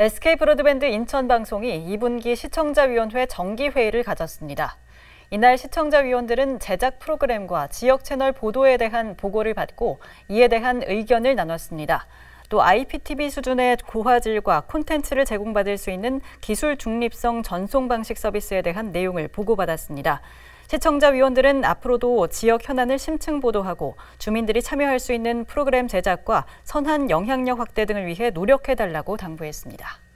SK 브로드밴드 인천 방송이 2분기 시청자위원회 정기회의를 가졌습니다. 이날 시청자위원들은 제작 프로그램과 지역 채널 보도에 대한 보고를 받고 이에 대한 의견을 나눴습니다. 또 IPTV 수준의 고화질과 콘텐츠를 제공받을 수 있는 기술 중립성 전송 방식 서비스에 대한 내용을 보고받았습니다. 시청자 위원들은 앞으로도 지역 현안을 심층 보도하고 주민들이 참여할 수 있는 프로그램 제작과 선한 영향력 확대 등을 위해 노력해달라고 당부했습니다.